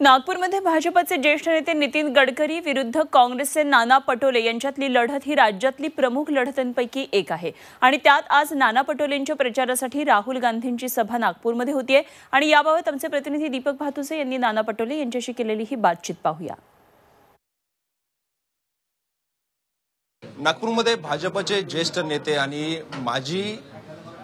नागपूरमध्ये भाजपचे ज्येष्ठ नेते नितीन गडकरी विरुद्ध काँग्रेसचे नाना पटोले यांच्यातली लढत ही राज्यातली प्रमुख लढतींपैकी एक आहे. आणि त्यात आज नाना पटोलेंच्या प्रचारासाठी राहुल गांधींची सभा नागपूरमध्ये होतीये. आणि याबाबत आमचे प्रतिनिधी दीपक भातुसे यांनी नाना पटोले यांच्याशी केलेली ही बातचीत पाहूया. नागपूरमध्ये भाजपचे ज्येष्ठ नेते आणि माजी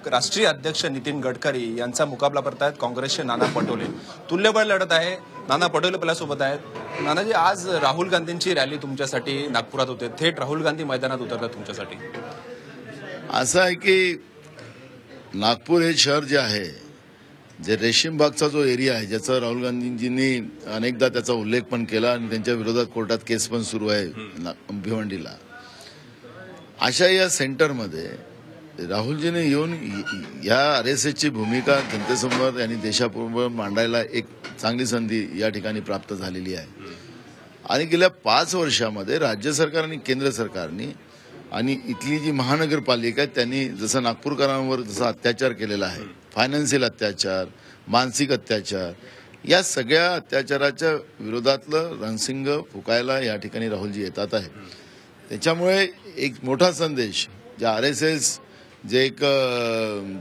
राष्ट्रीय अध्यक्ष नितीन गडकरी यांचा मुकाबला करतायत काँग्रेसचे नाना पटोले. तुल्यबळ लढत आहे. नाना पटोले पहिल्या सोबत आहेत. नानाजी आज राहुल गांधींची रॅली तुमच्यासाठी नागपुरात होते. थेट राहुल गांधी मैदानात उतरतात तुमच्यासाठी. असं आहे की नागपूर हे शहर जे आहे जे रेशीम बागचा जो एरिया आहे ज्याचा राहुल गांधींजींनी अनेकदा त्याचा उल्लेख पण केला आणि त्यांच्या विरोधात कोर्टात केस पण सुरू आहे भिवंडीला. अशा या सेंटरमध्ये राहुलजीने येऊन या आर एस एसची भूमिका जनतेसमोर आणि देशापूर्व मांडायला एक चांगली संधी या ठिकाणी प्राप्त झालेली आहे. आणि गेल्या पाच वर्षामध्ये राज्य सरकार आणि केंद्र सरकारने आणि इथली जी महानगरपालिका आहे त्यांनी जसं नागपूरकरांवर जसा अत्याचार केलेला आहे फायनान्शियल अत्याचार मानसिक अत्याचार या सगळ्या अत्याचाराच्या विरोधातलं रणसिंग फुकायला या ठिकाणी राहुलजी येतात आहे त्याच्यामुळे एक मोठा संदेश जे आर एस एस जे एक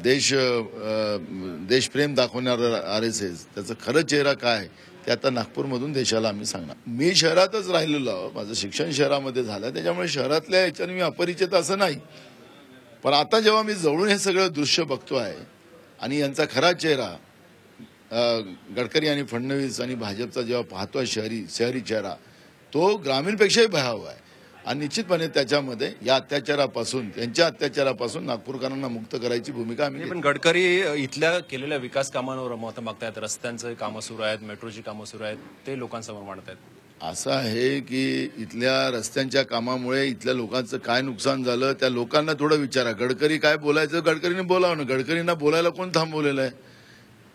देश देशप्रेम दाखवणारं आर एस एस त्याचं खरं चेहरा काय आहे ते आता नागपूरमधून देशाला आम्ही सांगणार. मी शहरातच राहिलेलो आहो. माझं शिक्षण शहरामध्ये झालं. त्याच्यामुळे शहरातल्या याच्याने मी अपरिचित असं नाही. पण आता जेव्हा मी जवळून हे सगळं दृश्य बघतो आहे आणि यांचा खरा चेहरा गडकरी आणि फडणवीस आणि भाजपचा जेव्हा पाहतो आहे शहरी शहरी चेहरा तो ग्रामीणपेक्षाही भयावह आहे. आणि निश्चितपणे त्याच्यामध्ये या अत्याचारापासून यांच्या अत्याचारापासून नागपूरकरांना मुक्त करायची भूमिका आम्ही पण गडकरी इथल्या केलेल्या विकास कामांवर मत मागतायत. रस्त्यांचं कामं सुरू आहेत मेट्रोची कामं सुरू आहेत ते लोकांसमोर मांडतायत. असं आहे की इथल्या रस्त्यांच्या कामामुळे इथल्या लोकांचं काय नुकसान झालं त्या लोकांना थोडं विचारा. गडकरी काय बोलायचं? गडकरीने बोलावं ना. गडकरींना बोलायला कोण थांबवलेलं आहे?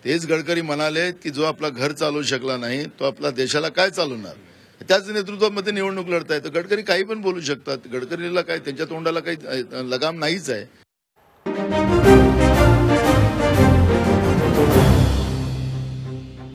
तेच गडकरी म्हणाले की जो आपला घर चालवू शकला नाही तो आपला देशाला काय चालवणार? त्याच नेतृत्वामध्ये निवडणूक लढताय. तर गडकरी काही पण बोलू शकतात. गडकरीला काय त्यांच्या तोंडाला काही लगाम नाहीच आहे.